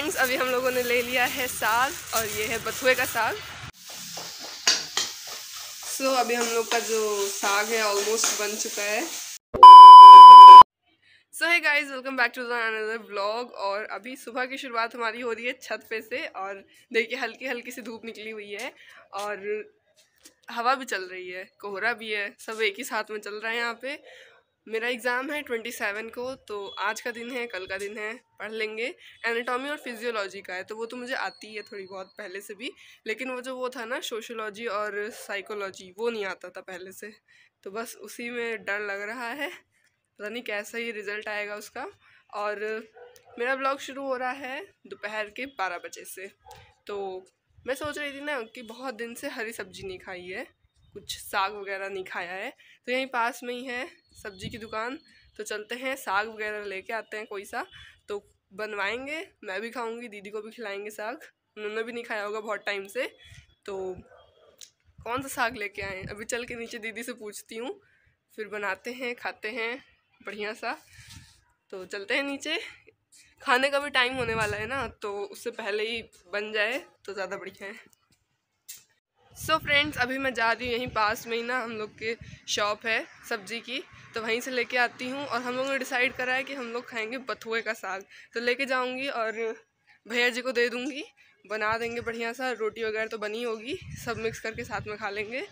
Friends अभी हम लोगों ने ले लिया है साग और ये है बथुए का साग। सो so, अभी हम लोग का जो साग है ऑलमोस्ट बन चुका है। So hi guys welcome back to another blog और अभी सुबह की शुरुआत हमारी हो रही है छत पे से और देखिए हल्की हल्की सी धूप निकली हुई है और हवा भी चल रही है कोहरा भी है सब एक ही साथ में चल रहा है यहाँ पे। मेरा एग्ज़ाम है ट्वेंटी सेवन को तो आज का दिन है, कल का दिन है, पढ़ लेंगे। एनाटॉमी और फिजियोलॉजी का है तो वो तो मुझे आती है थोड़ी बहुत पहले से भी, लेकिन वो जो वो था ना सोशोलॉजी और साइकोलॉजी वो नहीं आता था पहले से। तो बस उसी में डर लग रहा है, पता नहीं कैसा ही रिज़ल्ट आएगा उसका। और मेरा ब्लॉग शुरू हो रहा है दोपहर के बारह बजे से। तो मैं सोच रही थी ना कि बहुत दिन से हरी सब्ज़ी नहीं खाई है। कुछ साग वगैरह नहीं खाया है। तो यहीं पास में ही है सब्ज़ी की दुकान। तो चलते हैं, साग वगैरह लेके आते हैं कोई सा। तो बनवाएँगे, मैं भी खाऊँगी, दीदी को भी खिलाएँगे साग। उन्होंने भी नहीं खाया होगा बहुत टाइम से। तो कौन सा साग लेके आए अभी चल के नीचे दीदी से पूछती हूँ। फिर बनाते हैं, खाते हैं, बढ़िया सा। तो चलते हैं नीचे। खाने का भी टाइम होने वाला है ना तो उससे पहले ही बन जाए तो ज़्यादा बढ़िया है। सो so फ्रेंड्स अभी मैं जा रही हूँ यहीं पास में ही ना हम लोग के शॉप है सब्ज़ी की। तो वहीं से लेके आती हूँ और हम लोगों ने डिसाइड करा है कि हम लोग खाएँगे बथुए का साग। तो लेके जाऊँगी और भैया जी को दे दूँगी। बना देंगे बढ़िया सा रोटी वगैरह तो बनी होगी। सब मिक्स करके साथ में खा लेंगे।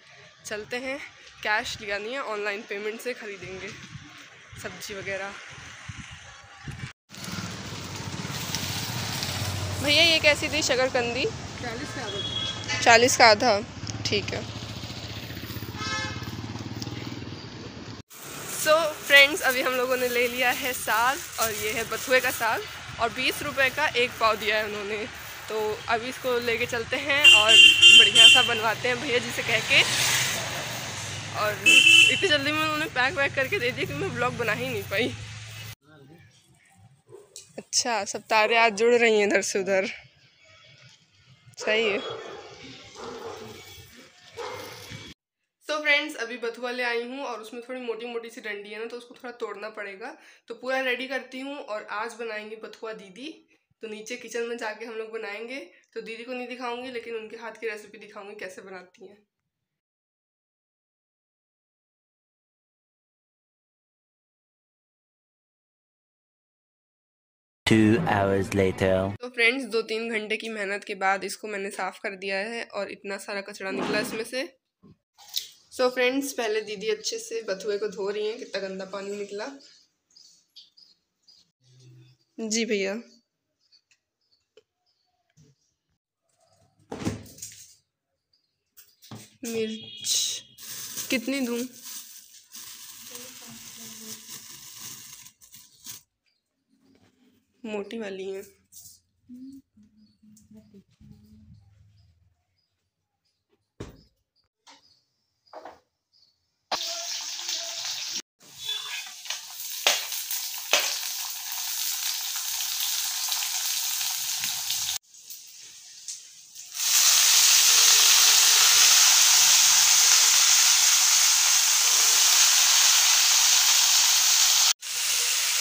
चलते हैं कैश लिया नहीं है ऑनलाइन पेमेंट से ख़रीदेंगे सब्ज़ी वगैरह। भैया ये कैसी थी शकरकंदी चालीस का आधा। चालीस का आधा। ठीक है। सो so, फ्रेंड्स अभी हम लोगों ने ले लिया है साग और ये है बथुए का साग और बीस रुपए का एक पाव दिया है उन्होंने। तो अभी इसको लेके चलते हैं और बढ़िया सा बनवाते हैं भैया जी से कह के। और इतनी जल्दी में उन्होंने पैक वैक करके दे दिया कि मैं ब्लॉग बना ही नहीं पाई। अच्छा सब तारे आज जुड़ रही हैं इधर से उधर। सही है। तो फ्रेंड्स अभी बथुआ ले आई हूँ और उसमें थोड़ी मोटी मोटी सी डंडी है ना तो उसको थोड़ा तोड़ना पड़ेगा। तो पूरा रेडी करती हूँ और आज बनाएँगे बथुआ दीदी। तो नीचे किचन में जाके हम लोग बनाएँगे। तो दीदी को नहीं दिखाऊँगी लेकिन उनके हाथ की रेसिपी दिखाऊँगी कैसे बनाती हैं। Two hours later. तो फ्रेंड्स दो तीन घंटे की मेहनत के बाद इसको मैंने साफ़ कर दिया है और इतना सारा कचरा निकला इसमें से। सो so फ्रेंड्स पहले दीदी अच्छे से बथुए को धो रही हैं, कितना गंदा पानी निकला। जी भैया। मिर्च। कितनी दूँ? मोटी वाली है।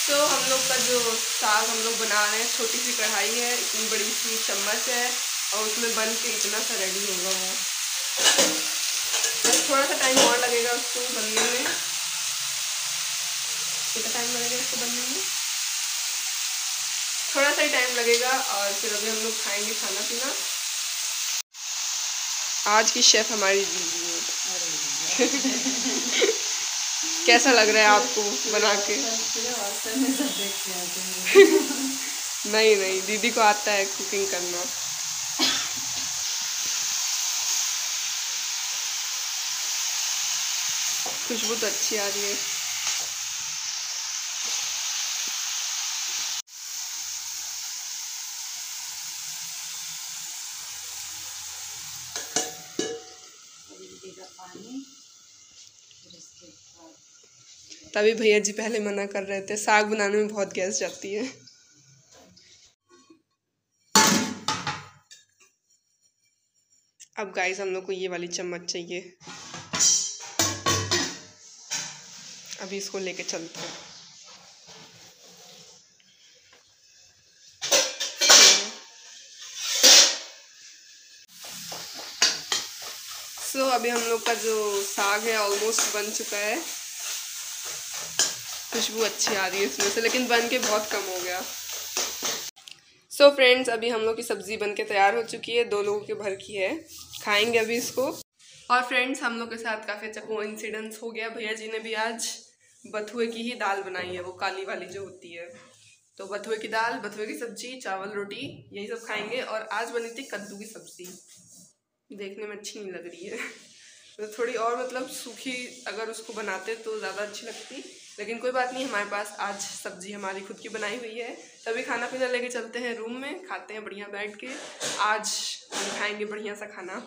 तो हम लोग का जो साग हम लोग बना रहे हैं, छोटी सी कढ़ाई है, इतनी बड़ी सी चम्मच है और उसमें बन के इतना सा रेडी होगा वो। बस थोड़ा सा टाइम और लगेगा उसको बनने में। कितना टाइम लगेगा इसको बनने में? थोड़ा सा ही टाइम लगेगा और फिर अभी हम लोग खाएँगे खाना पीना आज की शेफ हमारी दीदी है। कैसा लग रहा है आपको बना के? नहीं नहीं, दीदी को आता है कुकिंग करना। खुशबू तो अच्छी आ रही है। तभी भैया जी पहले मना कर रहे थे। साग बनाने में बहुत गैस जाती है। अब गाइस हम लोग को ये वाली चम्मच चाहिए। अभी इसको लेके चलते हैं। सो so, अभी हम लोग का जो साग है ऑलमोस्ट बन चुका है। खुशबू अच्छी आ रही है इसमें से, लेकिन बन के बहुत कम हो गया। सो so फ्रेंड्स अभी हम लोग की सब्ज़ी बन के तैयार हो चुकी है, दो लोगों के भर की है। खाएँगे अभी इसको। और फ्रेंड्स हम लोग के साथ काफ़ी अच्छा को इंसिडेंस हो गया। भैया जी ने भी आज बथुए की ही दाल बनाई है, वो काली वाली जो होती है। तो बथुए की दाल, बथुए की सब्ज़ी, चावल, रोटी, यही सब खाएँगे। और आज बनी थी कद्दू की सब्ज़ी। देखने में अच्छी नहीं लग रही है। तो थोड़ी और मतलब सूखी अगर उसको बनाते तो ज़्यादा अच्छी लगती। लेकिन कोई बात नहीं, हमारे पास आज सब्ज़ी हमारी खुद की बनाई हुई है। तभी खाना पीना लेके चलते हैं रूम में, खाते हैं बढ़िया बैठ के। आज हम खाएँगे बढ़िया सा खाना।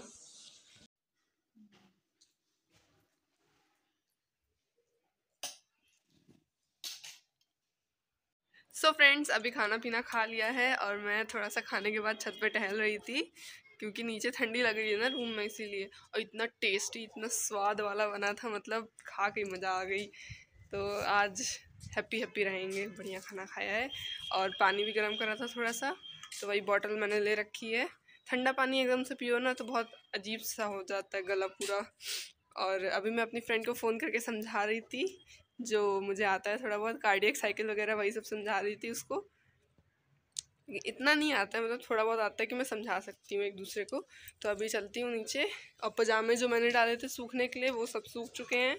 सो so फ्रेंड्स अभी खाना पीना खा लिया है और मैं थोड़ा सा खाने के बाद छत पे टहल रही थी, क्योंकि नीचे ठंडी लग रही है ना रूम में, इसीलिए। और इतना टेस्टी इतना स्वाद वाला बना था मतलब खा के मज़ा आ गई। तो आज हैप्पी हैप्पी रहेंगे, बढ़िया खाना खाया है। और पानी भी गर्म करा था थोड़ा सा तो वही बॉटल मैंने ले रखी है। ठंडा पानी एकदम से पियो ना तो बहुत अजीब सा हो जाता है गला पूरा। और अभी मैं अपनी फ्रेंड को फ़ोन करके समझा रही थी, जो मुझे आता है थोड़ा बहुत, कार्डियक साइकिल वगैरह वही सब समझा रही थी उसको। इतना नहीं आता है मतलब थोड़ा बहुत आता है कि मैं समझा सकती हूँ एक दूसरे को। तो अभी चलती हूँ नीचे, और पजामे जो मैंने डाले थे सूखने के लिए, वो सब सूख चुके हैं।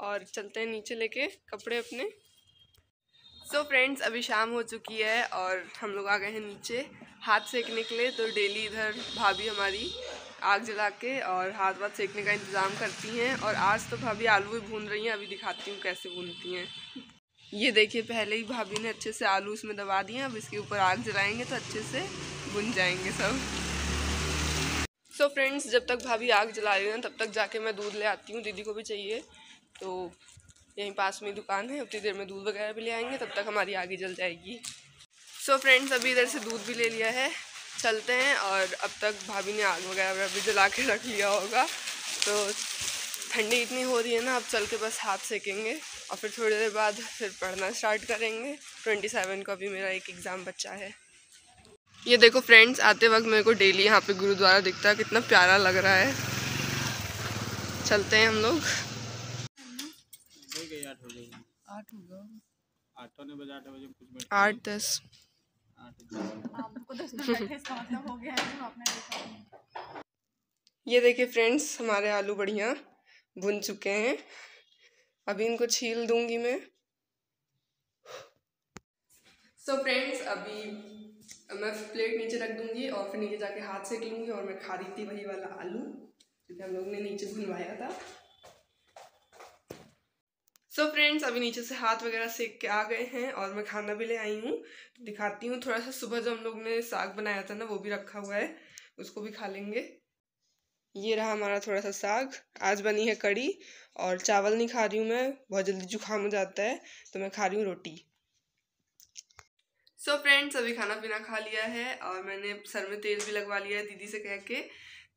और चलते हैं नीचे लेके कपड़े अपने। सो so फ्रेंड्स अभी शाम हो चुकी है और हम लोग आ गए हैं नीचे। हाथ सेकने के लिए तो डेली इधर भाभी हमारी आग जला के और हाथ वाथ सेकने का इंतज़ाम करती हैं और आज तो भाभी आलू भी भून रही हैं। अभी दिखाती हूँ कैसे भूनती हैं। ये देखिए, पहले ही भाभी ने अच्छे से आलू उसमें दबा दिए अब इसके ऊपर आग जलाएँगे तो अच्छे से भुन जाएँगे सब। सो so फ्रेंड्स जब तक भाभी आग जला रही है, तब तक जाके मैं दूध ले आती हूँ। दीदी को भी चाहिए। तो यहीं पास में दुकान है, उतनी देर में दूध वगैरह भी ले आएँगे, तब तक हमारी आगे जल जाएगी। सो फ्रेंड्स अभी इधर से दूध भी ले लिया है। चलते हैं और अब तक भाभी ने आग वगैरह भी जला के रख लिया होगा। तो ठंडी इतनी हो रही है ना, अब चल के बस हाथ सेकेंगे और फिर थोड़ी देर बाद फिर पढ़ना स्टार्ट करेंगे। ट्वेंटी सेवन का भी मेरा एक एग्ज़ाम बच्चा है। ये देखो फ्रेंड्स आते वक्त मेरे को डेली यहाँ पे गुरुद्वारा दिखता है, कितना प्यारा लग रहा है। चलते हैं हम लोग। आठ दस। मतलब ये देखिए फ्रेंड्स हमारे आलू बढ़िया भुन चुके हैं। अभी इनको छील दूँगी मैं। सो so फ्रेंड्स अभी मैं प्लेट नीचे रख दूँगी और फिर नीचे जाके हाथ सेक लूँगी और मैं खा रही थी वही वाला आलू क्योंकि हम लोग ने नीचे भुनवाया था। सो so फ्रेंड्स अभी नीचे से हाथ वगैरह सेक के आ गए हैं और मैं खाना भी ले आई हूँ। दिखाती हूँ थोड़ा सा सुबह जो हम लोग ने साग बनाया था ना, वो भी रखा हुआ है। उसको भी खा लेंगे। ये रहा हमारा थोड़ा सा साग। आज बनी है कड़ी और चावल नहीं खा रही हूँ मैं। बहुत जल्दी जुकाम हो जाता है तो मैं खा रही हूँ रोटी। सो so फ्रेंड्स अभी खाना पीना खा लिया है और मैंने सर में तेल भी लगवा लिया है दीदी से कह के।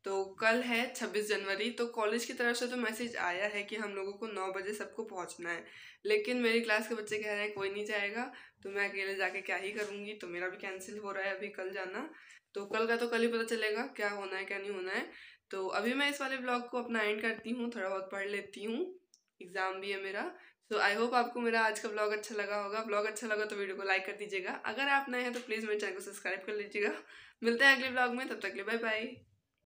तो कल है 26 जनवरी तो कॉलेज की तरफ़ से तो मैसेज आया है कि हम लोगों को नौ बजे सबको पहुँचना है। लेकिन मेरी क्लास के बच्चे कह रहे हैं, कोई नहीं जाएगा तो मैं अकेले जाके क्या ही करूँगी तो मेरा भी कैंसिल हो रहा है अभी कल जाना। तो कल का तो कल ही पता चलेगा क्या होना है, क्या नहीं होना है। तो अभी मैं इस वाले ब्लॉग को अपना एंड करती हूँ, थोड़ा बहुत पढ़ लेती हूँ। एग्ज़ाम भी है मेरा। सो आई होप आपको मेरा आज का ब्लॉग अच्छा लगा होगा। ब्लॉग अच्छा लगा तो वीडियो को लाइक कर दीजिएगा। अगर आप नए हैं तो प्लीज़ मेरे चैनल को सब्सक्राइब कर लीजिएगा। मिलते हैं अगले ब्लॉग में, तब तक के लिए बाय बाय